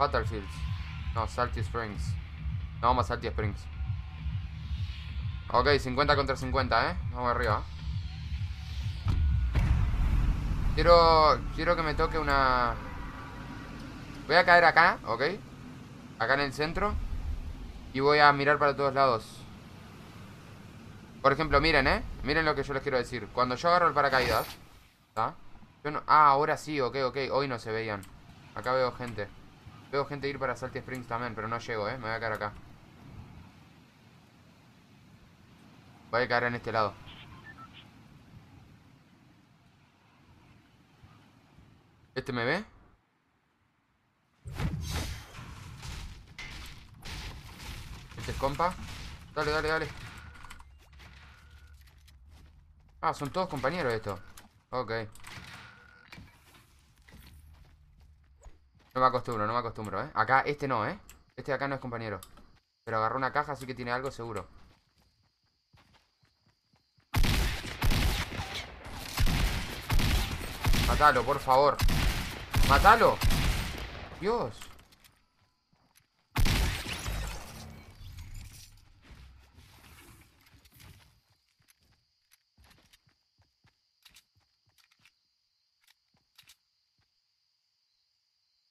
Battlefields. No, Salty Springs. No, vamos a Salty Springs. Ok, 50 contra 50, ¿eh? Vamos arriba. Quiero, quiero que me toque una... Voy a caer acá, ¿ok? Acá en el centro. Y voy a mirar para todos lados. Por ejemplo, miren, ¿eh? Miren lo que yo les quiero decir. Cuando yo agarro el paracaídas... ¿Está? Yo no... Ah, ahora sí, ok, ok. Hoy no se veían. Acá veo gente. Veo gente ir para Salty Springs también, pero no llego, ¿eh? Me voy a quedar acá. Voy a caer en este lado. ¿Este me ve? ¿Este es compa? Dale, dale, dale. Ah, son todos compañeros estos. Ok. No me acostumbro, no me acostumbro, ¿eh? Acá, este no, ¿eh? Este de acá no es compañero. Pero agarró una caja, así que tiene algo seguro. Mátalo, por favor. Mátalo. Dios.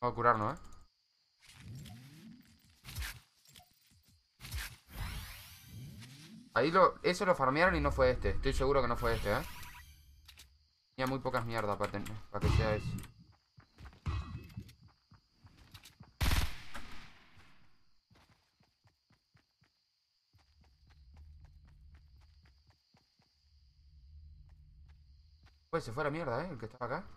Vamos a curarnos, ¿eh? Ahí lo... Eso lo farmearon y no fue este. Estoy seguro que no fue este, ¿eh? Tenía muy pocas mierdas para, tener, para que sea eso. Pues se fue la mierda, ¿eh? El que estaba acá.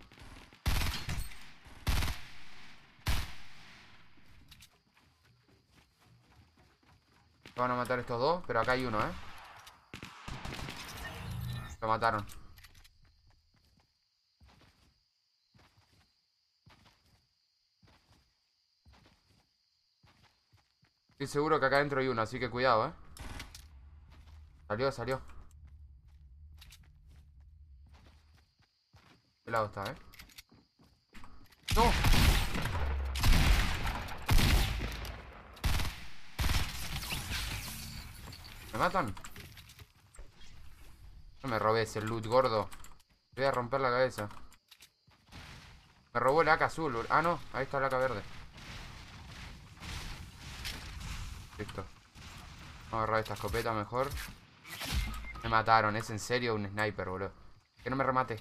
Van a matar estos dos, pero acá hay uno, ¿eh? Lo mataron. Estoy seguro que acá adentro hay uno, así que cuidado, ¿eh? Salió, salió. ¿Qué lado está, eh? ¡No! Matan? No me robes el loot, gordo. Voy a romper la cabeza. Me robó el AK azul. Ah, no. Ahí está el AK verde. Listo. Vamos a agarrar esta escopeta mejor. Me mataron. Es en serio un sniper, boludo. Que no me remate.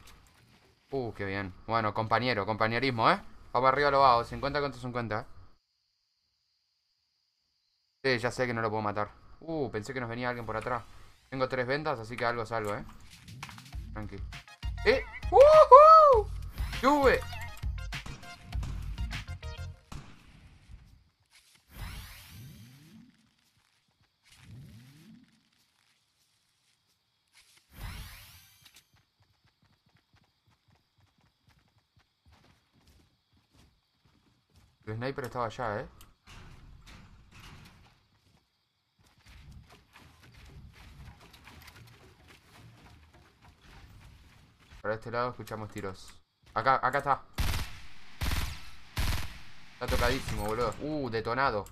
Uh, qué bien. Bueno, compañero. Compañerismo, ¿eh? Vamos arriba lo bajo. 50 contra 50. Sí, ya sé que no lo puedo matar. Uh, pensé que nos venía alguien por atrás. Tengo tres ventas, así que algo salgo, ¿eh? Tranqui. ¡Eh! ¡Uh! ¡Sube! El sniper estaba allá, ¿eh? Este lado escuchamos tiros. Acá, acá está. Está tocadísimo, boludo. Uh, detonado.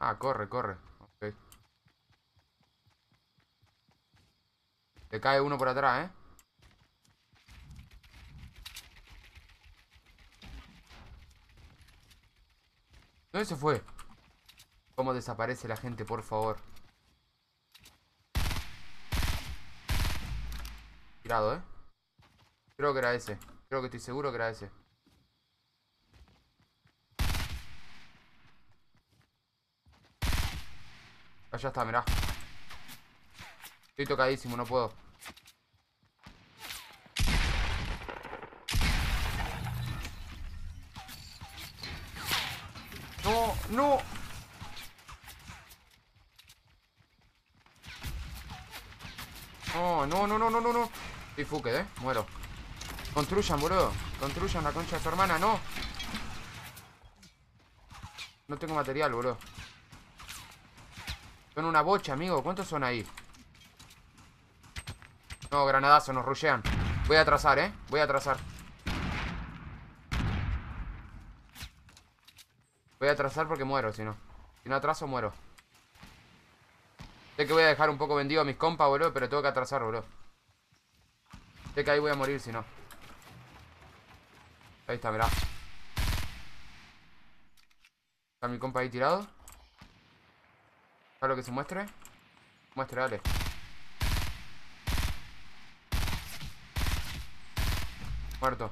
Ah, corre, corre. Ok. Le cae uno por atrás, ¿eh? ¿Dónde se fue? ¿Cómo desaparece la gente, por favor? Tirado, ¿eh? Creo que era ese. Creo que estoy seguro que era ese. Allá está, mirá. Estoy tocadísimo, no puedo. No, no. No, no, no, no, no, no, no. Estoy fuque, eh. Muero. Construyan, boludo. Construyan la concha de su hermana, no. No tengo material, boludo. Son una bocha, amigo. ¿Cuántos son ahí? No, granadazo, nos rushean. Voy a atrasar, ¿eh? Voy a atrasar. Voy a atrasar porque muero, si no. Si no atraso, muero. Sé que voy a dejar un poco vendido a mis compas, boludo, pero tengo que atrasar, boludo. Sé que ahí voy a morir, si no. Ahí está, mirá. Está mi compa ahí tirado. ¿Para lo que se muestre? Muestre, dale. Muerto.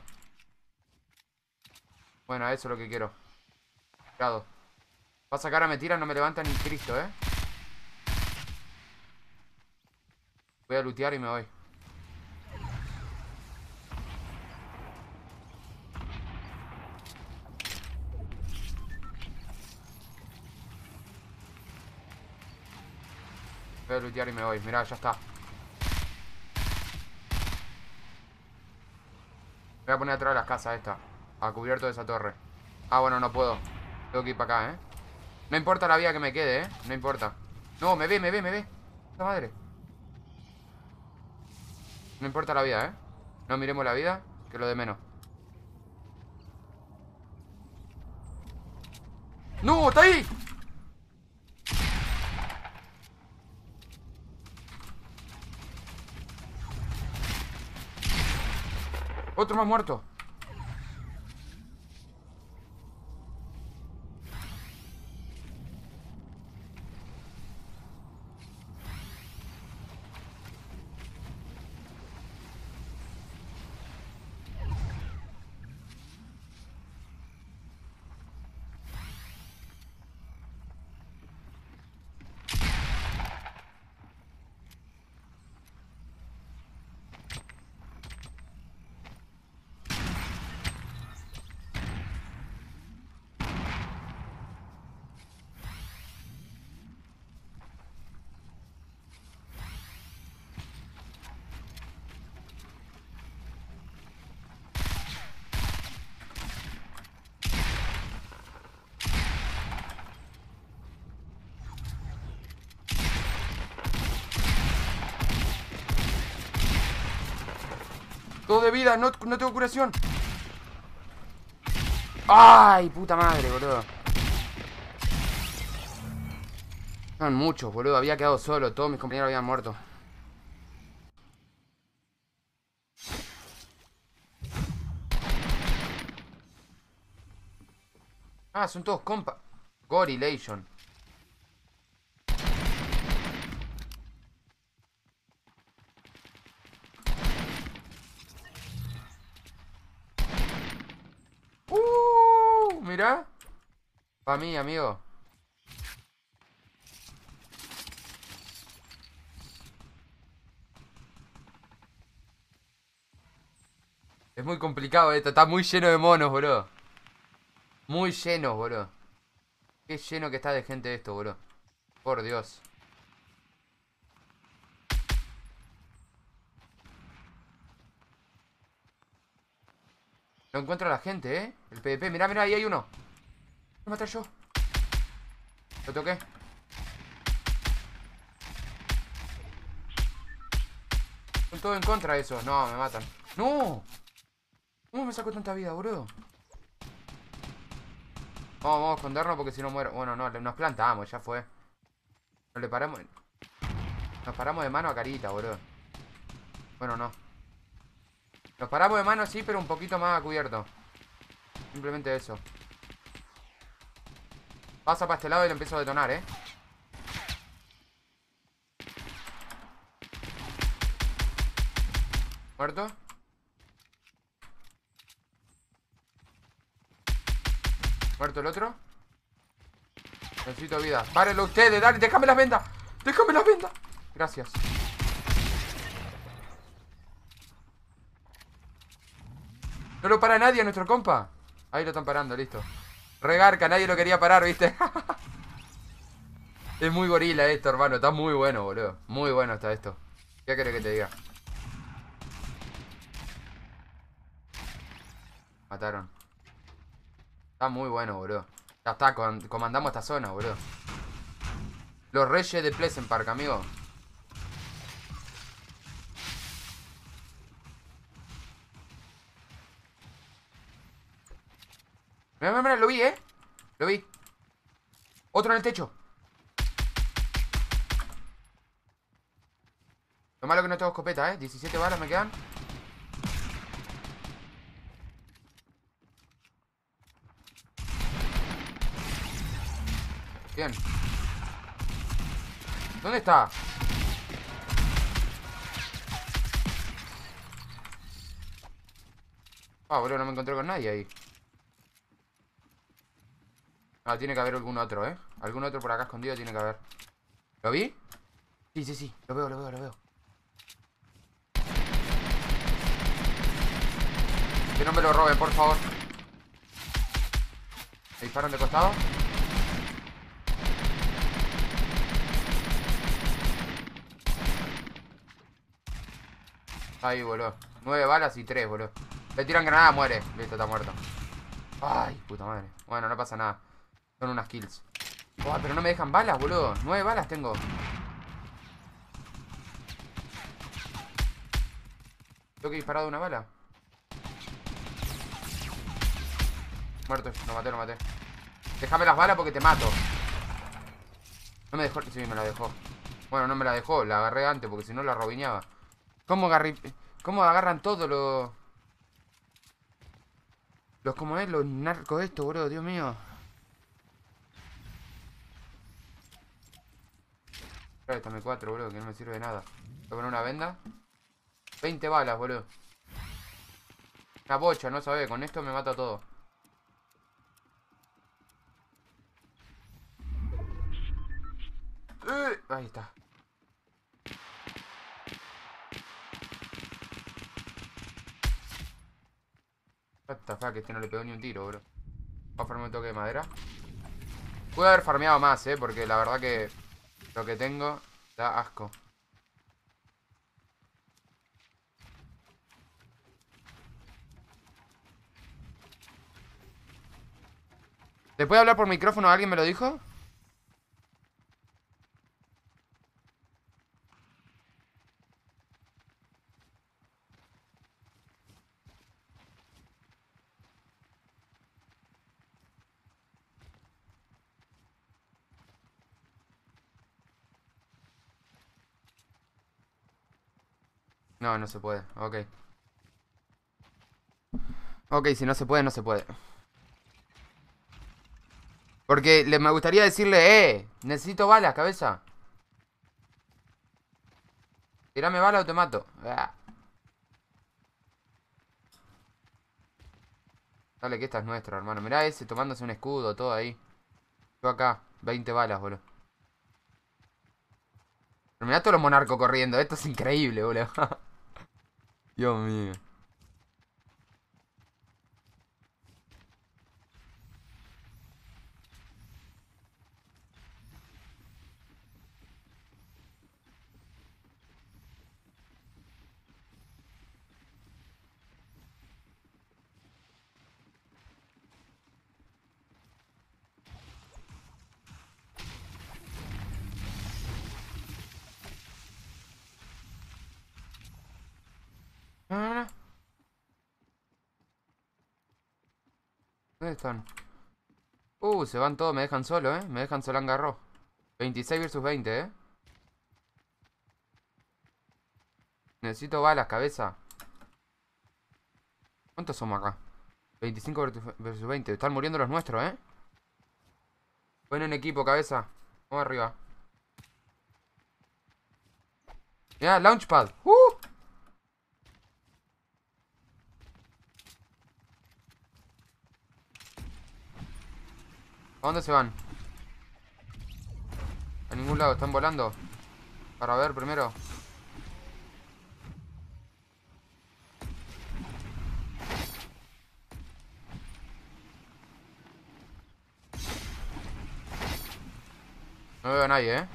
Bueno, eso es lo que quiero. Cuidado. Va a sacar a me tira, no me levanta ni Cristo, ¿eh? Voy a lootear y me voy. Voy a lootear y me voy. Mirá, ya está. voy a poner atrás de las casas esta. A cubierto de esa torre. Ah, bueno, no puedo. Tengo que ir para acá, ¿eh? No importa la vida que me quede, ¿eh? No importa. No, me ve, me ve, me ve. ¡La madre! No importa la vida, ¿eh? No miremos la vida, que lo de menos. ¡No! ¡Está ahí! Otro más muerto. Todo de vida, no, no tengo curación. ¡Ay, puta madre, boludo! Son muchos, boludo. Había quedado solo. Todos mis compañeros habían muerto. Ah, son todos compa. Gorilation. mira. Para mí, amigo. Es muy complicado esto. Está muy lleno de monos, bro. Muy lleno, bro. Qué lleno que está de gente esto, bro. Por Dios. No encuentro a la gente, ¿eh? El PvP, mira, mira, ahí hay uno Me maté yo. Lo toqué Son todos en contra de eso. No, me matan. ¡No! ¿Cómo me sacó tanta vida, boludo? Vamos, vamos a escondernos porque si no muero. Bueno, no, nos plantamos, ya fue. No le paramos. Nos paramos de mano a carita, boludo. Bueno, no. Nos paramos de mano, sí, pero un poquito más a cubierto. Simplemente eso. Pasa para este lado y lo empiezo a detonar, ¿eh? ¿Muerto? ¿Muerto el otro? Necesito vida Párenlo ustedes, dale, déjame las vendas Déjame las vendas Gracias No lo para nadie nuestro compa. Ahí lo están parando, listo. Regarca, nadie lo quería parar, ¿viste? es muy gorila esto, hermano. Está muy bueno, boludo. Muy bueno está esto. ¿Qué querés que te diga? Mataron. Está muy bueno, boludo. Ya está, comandamos esta zona, boludo. Los reyes de Pleasant Park, amigo. Mira, mira, mira, lo vi, ¿eh? Lo vi. Otro en el techo. Lo malo que no tengo escopeta, ¿eh? 17 balas me quedan. Bien. ¿Dónde está? Ah, boludo, no me encontré con nadie ahí. Ah, tiene que haber algún otro, ¿eh? Algún otro por acá escondido tiene que haber. ¿Lo vi? Sí, sí, sí. Lo veo, lo veo, lo veo. Que no me lo roben, por favor. ¿Me disparan de costado? Ahí, boludo. Nueve balas y tres, boludo. Le tiran granada, muere. Listo, está muerto. Ay, puta madre. Bueno, no pasa nada. Son unas kills. Oh, pero no me dejan balas, boludo. Nueve balas tengo. Tengo que disparar de una bala. Muerto, lo maté, lo maté. Déjame las balas porque te mato. No me dejó. Sí, me la dejó. Bueno, no me la dejó, la agarré antes porque si no la robiñaba. ¿Cómo, agarré... ¿Cómo agarran todo los... Los como es, los narcos esto, boludo, Dios mío. Esta m 4, boludo, que no me sirve de nada. Voy a poner una venda. 20 balas, boludo. Una bocha, no sabe, con esto me mata todo. Eh, ahí está. What the fuck, este no le pegó ni un tiro, bro. Vamos a farmear un toque de madera. Pude haber farmeado más, eh, porque la verdad que lo que tengo da asco. ¿Te puede hablar por micrófono? ¿Alguien me lo dijo? No, no se puede. Ok. Ok, si no se puede, no se puede. Porque le, me gustaría decirle, eh, necesito balas, cabeza. Tirame bala o te mato. Dale, que esta es nuestra, hermano. Mirá ese tomándose un escudo, todo ahí. Yo acá, 20 balas, boludo. Pero mirá todos los monarcos corriendo. Esto es increíble, boludo. Dios mío. ¿Dónde están? Uh, se van todos, me dejan solo, ¿eh? Me dejan solo en 26 versus 20, ¿eh? Necesito balas, cabeza. ¿Cuántos somos acá? 25 versus 20. Están muriendo los nuestros, ¿eh? Buen en equipo, cabeza. Vamos arriba. Ya, launchpad. ¡Uh! ¿A dónde se van? A ningún lado, están volando Para ver primero No veo a nadie, ¿eh?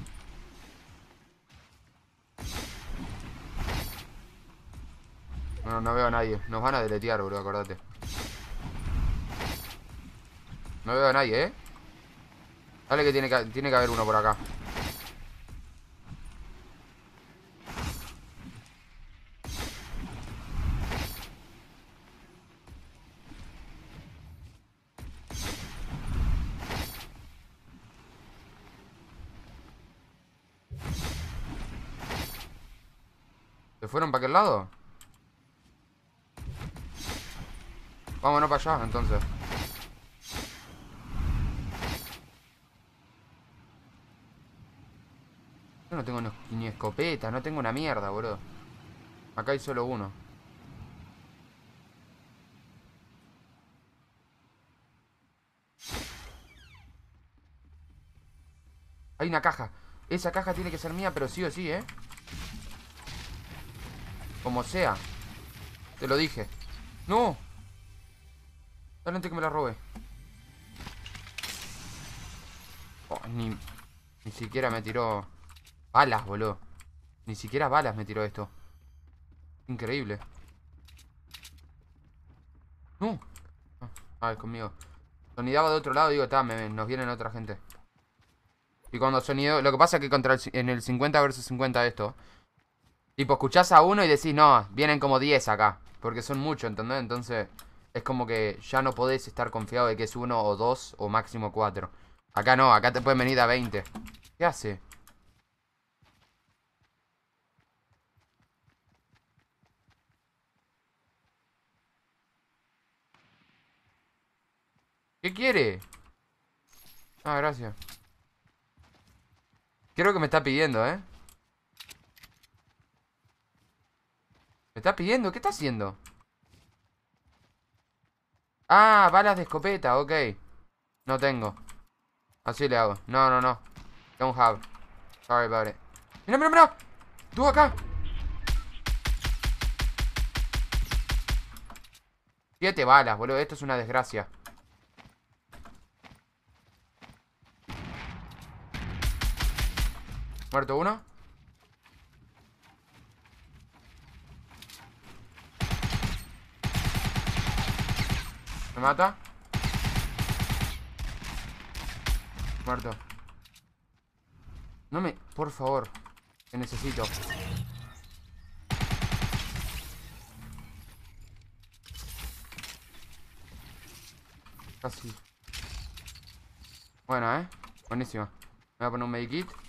No, no veo a nadie Nos van a deletear, bro, acordate No veo a nadie, ¿eh? Dale que tiene que, tiene que haber uno por acá ¿Se fueron para aquel lado? Vámonos para allá, entonces tengo ni, ni escopeta, no tengo una mierda, boludo. Acá hay solo uno. Hay una caja. Esa caja tiene que ser mía, pero sí o sí, ¿eh? Como sea. Te lo dije. ¡No! Dale antes que me la robe. Oh, ni, ni siquiera me tiró balas, boludo. Ni siquiera balas me tiró esto. Increíble. No. Ah, es conmigo. Sonidaba de otro lado digo, está, nos vienen otra gente. Y cuando sonido... Lo que pasa es que contra en el 50 versus 50 esto... Tipo, escuchás a uno y decís, no, vienen como 10 acá. Porque son muchos, ¿entendés? Entonces, es como que ya no podés estar confiado de que es uno o dos o máximo cuatro. Acá no, acá te pueden venir a 20. ¿Qué hace? ¿Qué quiere? Ah, gracias. Creo que me está pidiendo, ¿eh? ¿Me está pidiendo? ¿Qué está haciendo? Ah, balas de escopeta, ok No tengo Así le hago No, no, no Don't have Sorry about it Mira, mira, mira Tú acá Siete balas, boludo Esto es una desgracia Muerto uno. Me mata. Muerto. No me... Por favor. Que necesito. Casi. Bueno, ¿eh? Buenísimo. Me voy a poner un medikit.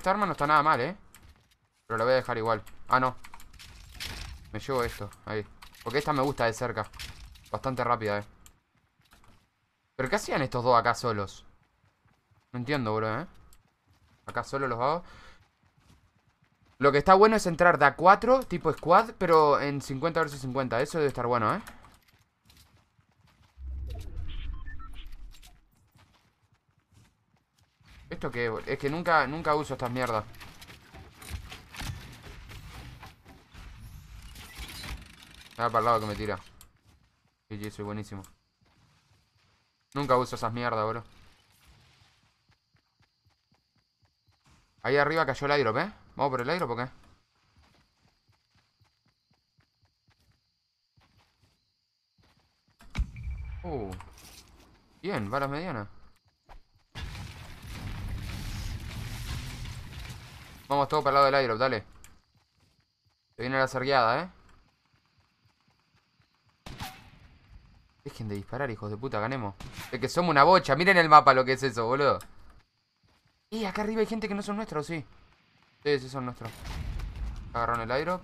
Esta arma no está nada mal, ¿eh? Pero la voy a dejar igual Ah, no Me llevo esto, ahí Porque esta me gusta de cerca Bastante rápida, ¿eh? ¿Pero qué hacían estos dos acá solos? No entiendo, bro, ¿eh? Acá solo los hago Lo que está bueno es entrar de a 4 Tipo squad, pero en 50 vs 50 Eso debe estar bueno, ¿eh? ¿Esto qué? Es que nunca, nunca uso estas mierdas. Ah, para el lado que me tira. GG, soy buenísimo. Nunca uso esas mierdas, bro. Ahí arriba cayó el airdrop, ¿eh? ¿Vamos por el airdrop o qué? Uh. Bien, balas medianas. Vamos todos para el lado del airdrop, dale. Se viene la cergueada, ¿eh? Dejen de disparar, hijos de puta, ganemos. Es que somos una bocha. Miren el mapa lo que es eso, boludo. Y acá arriba hay gente que no son nuestros, sí. Sí, sí son nuestros. Agarraron el airdrop.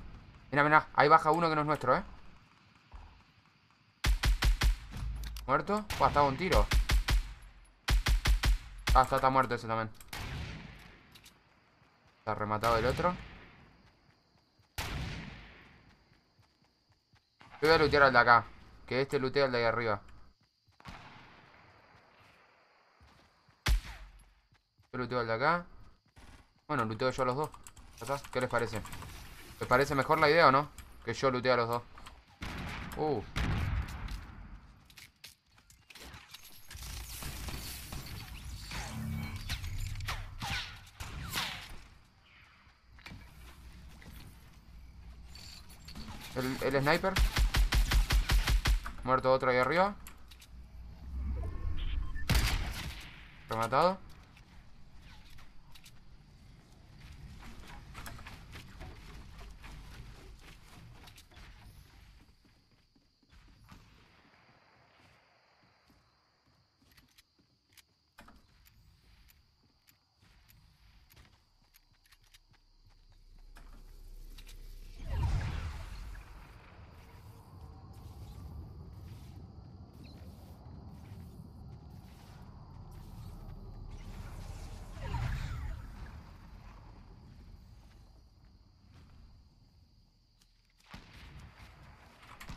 Mira, mira, ahí baja uno que no es nuestro, ¿eh? ¿Muerto? Buah, estaba un tiro. Ah, está, está muerto ese también. Está rematado el otro. Yo voy a lootear al de acá. Que este lootea al de ahí arriba. Yo looteo al de acá. Bueno, looteo yo a los dos. ¿Qué les parece? ¿Les parece mejor la idea o no? Que yo looteo a los dos. Uh. El, sniper. Muerto otro ahí arriba. Rematado.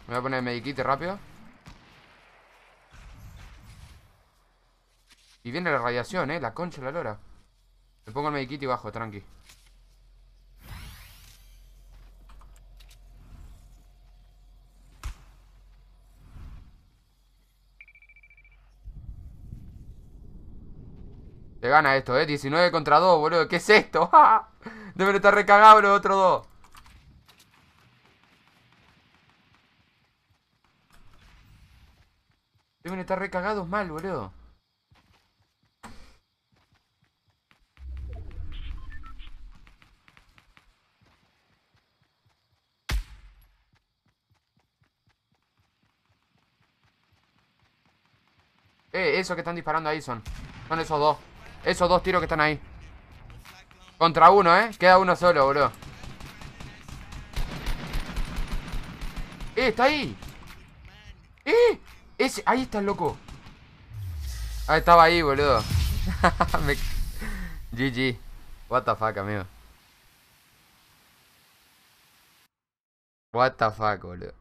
Me voy a poner el mediquite rápido. Y viene la radiación, eh. La concha la lora. Me pongo el mediquite y bajo, tranqui. Se gana esto, eh. 19 contra 2, boludo. ¿Qué es esto? Deben estar recagados los otros dos. Deben estar recagados mal, boludo. Eh, esos que están disparando ahí son. Son esos dos. Esos dos tiros que están ahí. Contra uno, ¿eh? Queda uno solo, boludo. ¡Eh! ¡Está ahí! ¡Eh! Ese, ahí está el loco. Ah, estaba ahí, boludo. GG. What the fuck, amigo. What the fuck, boludo.